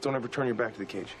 Don't ever turn your back to the cage.